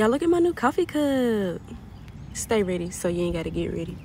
Y'all look at my new coffee cup. Stay ready so you ain't gotta get ready.